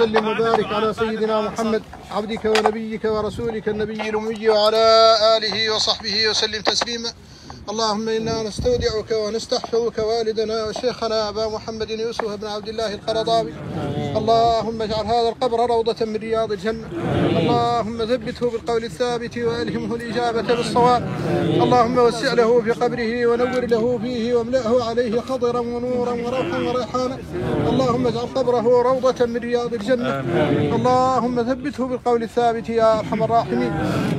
وسلم وبارك على سيدنا محمد عبدك ونبيك ورسولك النبي الأمي وعلى آله وصحبه وسلم تسليما. اللهم إنا نستودعك ونستحفظك والدنا وشيخنا أبا محمد يوسف بن عبد الله القرضاوي. اللهم اجعل هذا القبر روضة من رياض الجنة. اللهم ثبته بالقول الثابت وألهمه الإجابة بالصواب. اللهم وسع له في قبره ونور له فيه واملأه عليه خضرا ونورا وروحا وريحانا. اللهم اجعل قبره روضة من رياض الجنة. اللهم ثبته بالقول الثابت يا أرحم الراحمين.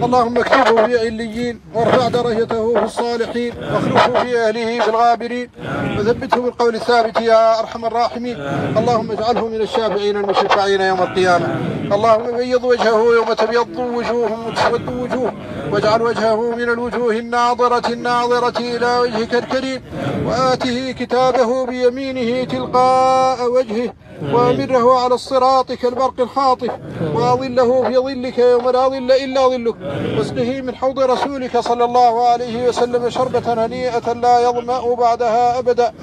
اللهم اكتبه في عليين وارفع درجته في الصالحين واخلفه في أهله في الغابرين. وثبته بالقول الثابت يا أرحم الراحمين. اللهم اجعله من الشافعين المشفعين يوم القيامة. اللهم بيض وجهه يوم تبيض وجوه وتسود وجوه. واجعل وجهه من الوجوه الناظرة الناظرة إلى وجهك الكريم وآته كتابه بيمينه تلقاء وجهه وأمره على الصراط كالبرق الخاطف وأظله في ظلك يوم لا ظل إلا ظلك. واسقه من حوض رسولك صلى الله عليه وسلم شربة هنيئة لا يظمأ بعدها أبدا.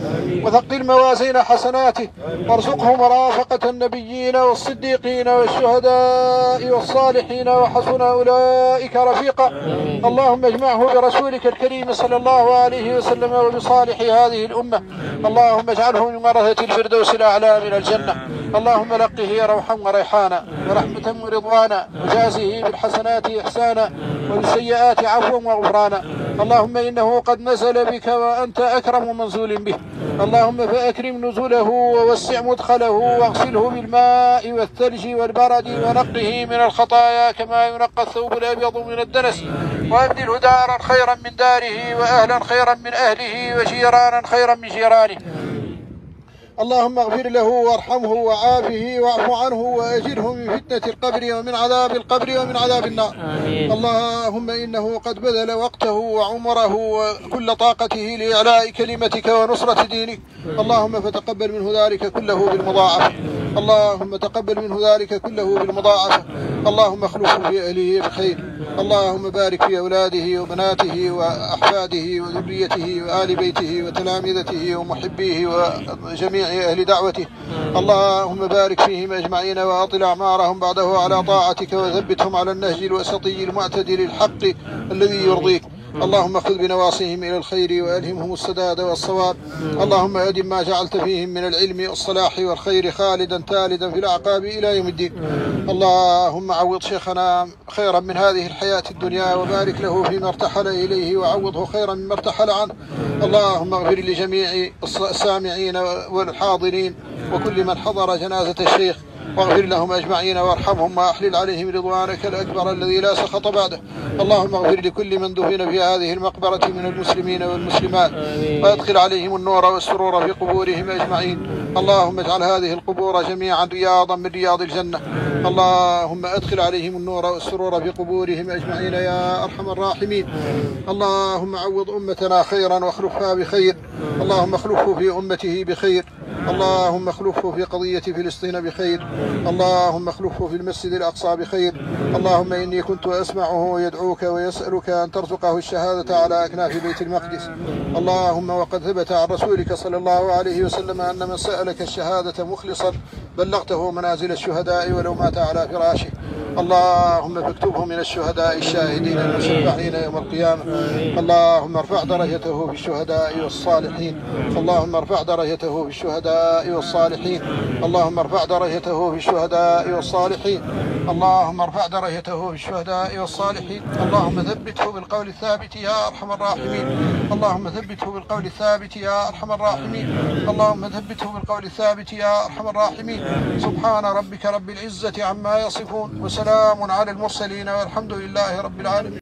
وثقل موازين حسناته وارزقه مرافقة النبيين والصديقين والشهداء والصالحين وحسن أولئك رفيقا. اللهم اجمعه برسولك الكريم صلى الله عليه وسلم وبصالح هذه الأمة. اللهم اجعله من ورثة الفردوس الأعلى من الجنة. اللهم لقه روحا وريحانا ورحمة ورضوانا وجازه بالحسنات إحسانا وبالسيئات عفوا وغفرانا. اللهم إنه قد نزل بك وأنت أكرم منزول به. اللهم فأكرم نزله ووسع مدخله واغسله بالماء والثلج والبرد ونقه من الخطايا كما ينقى الثوب الأبيض من الدنس. وأبدله دارا خيرا من داره وأهلا خيرا من أهله وجيرانا خيرا من جيرانه. اللهم اغفر له وارحمه وعافه واعف عنه واجره من فتنة القبر ومن عذاب القبر ومن عذاب النار. آمين. اللهم إنه قد بذل وقته وعمره وكل طاقته لإعلاء كلمتك ونصرة دينك. اللهم فتقبل منه ذلك كله بالمضاعفة. اللهم تقبل منه ذلك كله بالمضاعفة. اللهم اخلفه في أهله بخير اللهم بارك في أولاده وبناته وأحفاده وذريته وآل بيته وتلامذته ومحبيه وجميع أهل دعوته. اللهم بارك فيهم أجمعين وأطل أعمارهم بعده على طاعتك وثبتهم على النهج الوسطي المعتدل الحق الذي يرضيك. اللهم خذ بنواصيهم إلى الخير وألهمهم السداد والصواب. اللهم أدم ما جعلت فيهم من العلم والصلاح والخير خالدا تالدا في الأعقاب إلى يوم الدين. اللهم عوض شيخنا خيرا من هذه الحياة الدنيا وبارك له فيما ارتحل إليه وعوضه خيرا مما ارتحل عنه. اللهم اغفر لجميع السامعين والحاضرين وكل من حضر جنازة الشيخ. واغفر لهم أجمعين وارحمهم وأحلل عليهم رضوانك الأكبر الذي لا سخط بعده. اللهم اغفر لكل من دفن في هذه المقبرة من المسلمين والمسلمات. وأدخل عليهم النور والسرور في قبورهم أجمعين. اللهم اجعل هذه القبور جميعا رياضا من رياض الجنة. اللهم أدخل عليهم النور والسرور في قبورهم أجمعين يا أرحم الراحمين. اللهم عوض أمتنا خيرا واخلفها بخير. اللهم اخلفه في أمته بخير. اللهم اخلفه في قضية فلسطين بخير. اللهم اخلفه في المسجد الأقصى بخير. اللهم إني كنت أسمعه يدعوك ويسألك أن ترزقه الشهادة على أكناف بيت المقدس. اللهم وقد ثبت عن رسولك صلى الله عليه وسلم أن من سألك الشهادة مخلصا بلغته منازل الشهداء ولو مات على فراشه. اللهم فاكتبه من الشهداء الشاهدين المشفعين يوم القيامة. اللهم ارفع درجته في الشهداء والصالحين. اللهم ارفع درجته في الشهداء والصالحين. اللهم ارفع درجته في الشهداء والصالحين. اللهم ارفع درجته في الشهداء والصالحين. اللهم ثبته بالقول الثابت يا أرحم الراحمين. اللهم ثبته بالقول الثابت يا أرحم الراحمين. اللهم ثبته بالقول الثابت يا أرحم الراحمين. سبحان ربك رب العزة عما يصفون وسلام على المرسلين والحمد لله رب العالمين.